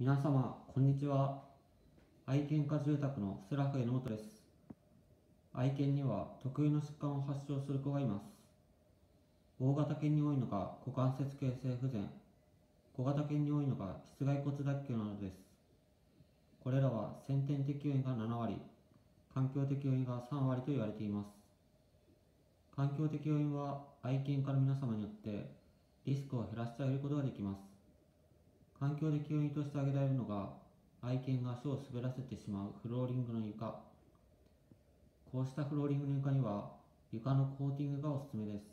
皆様、こんにちは。愛犬家住宅のセラフ榎本です。愛犬には特有の疾患を発症する子がいます。大型犬に多いのが股関節形成不全、小型犬に多いのが室外骨脱臼などです。これらは先天的要因が7割、環境的要因が3割と言われています。環境的要因は愛犬家の皆様によってリスクを減らしてあげることができます。環境的要因として挙げられるのが愛犬が足を滑らせてしまうフローリングの床。こうしたフローリングの床には床のコーティングがおすすめです。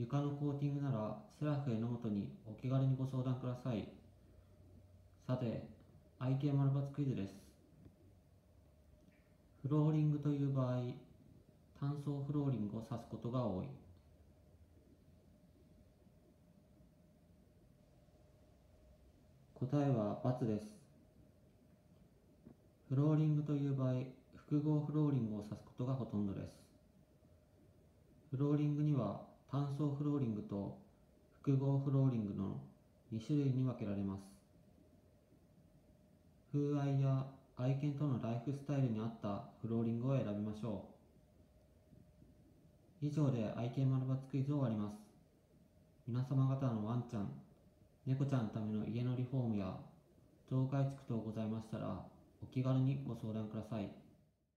床のコーティングならセラフ榎本にお気軽にご相談ください。さて愛犬丸抜クイズです。フローリングという場合単層フローリングを指すことが多い。答えは×です。フローリングという場合、複合フローリングを指すことがほとんどです。フローリングには単層フローリングと複合フローリングの2種類に分けられます。風合いや愛犬とのライフスタイルに合ったフローリングを選びましょう。以上で愛犬丸抜クイズを終わります。皆様方のワンちゃん、猫ちゃんのための家のリフォームや増改築等ございましたらお気軽にご相談ください。